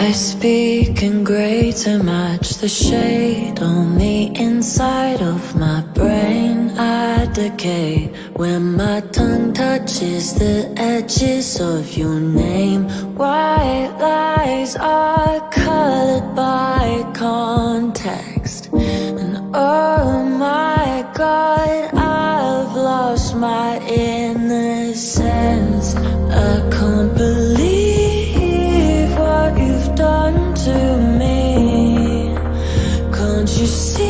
I speak in grey to match the shade on the inside of my brain. I decay when my tongue touches the edges of your name. White lies are colored by context. And oh my god, I've lost my innocence. You see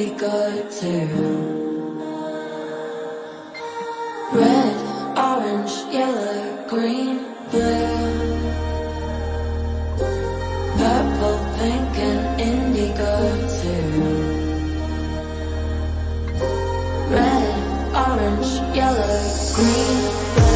indigo too. Red, orange, yellow, green, blue. Purple, pink, and indigo too. Red, orange, yellow, green,